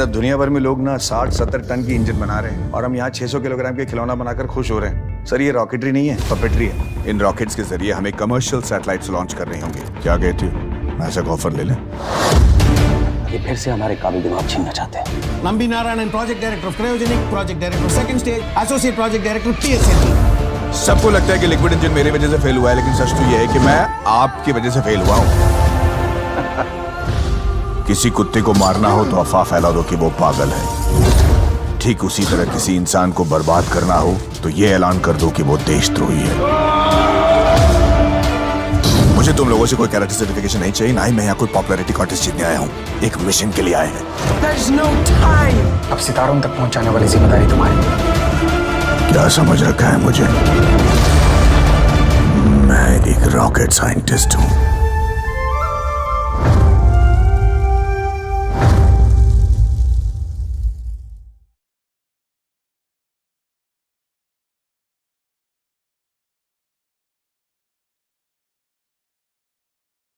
Sir दुनिया भर में लोग ना 60-70 टन की इंजन बना रहे हैं और हम यहाँ 600 किलोग्राम के खिलौना बनाकर खुश हो रहे हैं। सर ये रॉकेटरी नहीं है पपेटरी है। इन रॉकेट्स के ज़रिए हमें कमर्शियल सैटेलाइट्स लॉन्च कर रहे होंगे। क्या कहती हो? ऐसा ऑफ़र ले लें। ये फिर से हमारे काबिल दिमाग छीनना चाहते हैं। Nambi Narayan project director of cryogenic project director second stage associate project director PSLV सबको लगता है कि लिक्विड इंजन मेरी वजह से फेल हुआ है लेकिन सच तो यह है कि मैं आपकी वजह से फेल हुआ हूँ। किसी कुत्ते को मारना हो तो अफवाह फैला दो कि वो पागल है। ठीक उसी तरह किसी इंसान को बर्बाद करना हो तो ये ऐलान कर दो कि वो देशद्रोही है। मुझे तुम लोगों से कोई कैरेक्टर सर्टिफिकेशन नहीं चाहिए ना ही मैं यहाँ कोई पॉपुलैरिटी कॉन्टेस्ट जीतने आया हूँ। एक मिशन के लिए आए हैं। No अब सितारों तक पहुँचाने वाली ज़िम्मेदारी तुम्हारी। क्या समझ रखा है मुझे? मैं एक रॉकेट साइंटिस्ट हूँ।